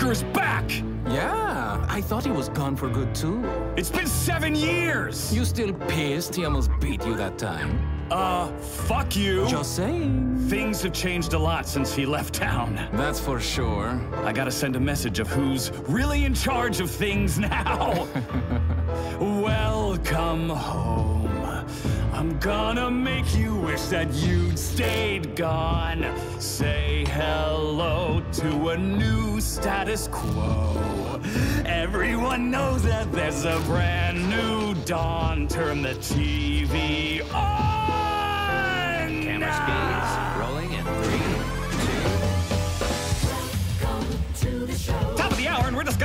fucker's back! Yeah, I thought he was gone for good too. It's been seven years! You still pissed he almost beat you that time? Uh, fuck you! Just saying. Things have changed a lot since he left town. That's for sure. I gotta send a message of who's really in charge of things now. Welcome home. I'm gonna make you wish that you'd stayed gone. Say hello to a new status quo. Everyone knows that there's a brand new dawn. Turn the TV on! Camera speeds rolling in three,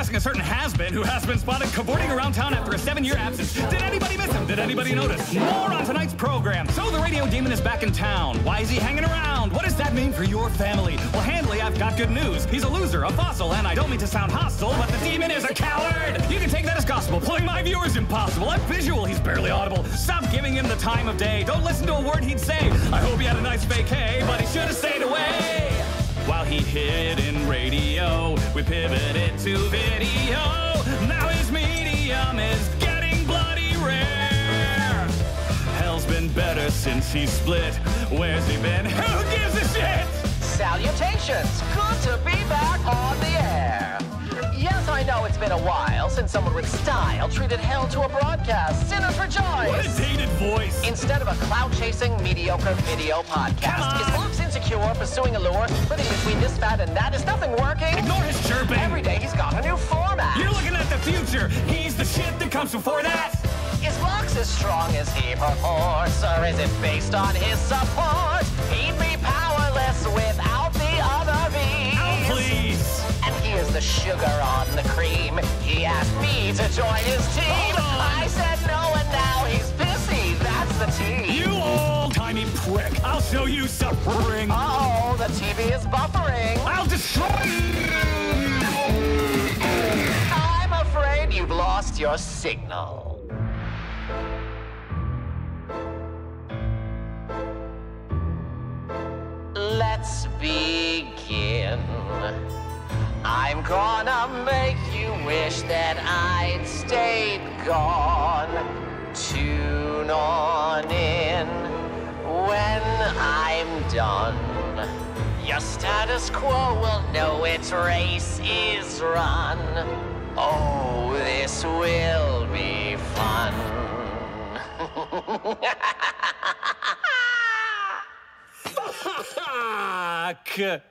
discussing a certain has-been who has been spotted cavorting around town after a seven-year absence. Did anybody miss him? Did anybody notice? More on tonight's program. So the radio demon is back in town. Why is he hanging around? What does that mean for your family? Well, Handley, I've got good news. He's a loser, a fossil, and I don't mean to sound hostile, but the demon is a coward. You can take that as gospel. Pulling my viewers impossible. I'm visual. He's barely audible. Stop giving him the time of day. Don't listen to a word he'd say. I hope he had a nice vacay, but he should have stayed away. While he hid pivoted to video. Now his medium is getting bloody rare. Hell's been better since he split. Where's he been? Who gives a shit? Salutations! Good to be back on the air. Yes, I know it's been a while since someone with style treated hell to a broadcast. Sinners rejoice! What a dated voice. Instead of a cloud-chasing, mediocre video podcast, is Vox insecure, pursuing a lure, living between this fat and that? Is nothing working? Ignore his chirping. Every day he's got a new format. You're looking at the future. He's the shit that comes before that. Is Vox as strong as he purports, or is it based on his support? He'd be powerless without the other Vees. Oh, please. And here's the sugar on the cream. He asked me to join his team. Old-timey prick. I'll show you suffering. Oh, the TV is buffering. I'll destroy you. I'm afraid you've lost your signal. Let's begin. I'm gonna make you wish that I'd stayed gone. Tune on in when I'm done. Your status quo will know its race is run. Oh, this will be fun. Fuck.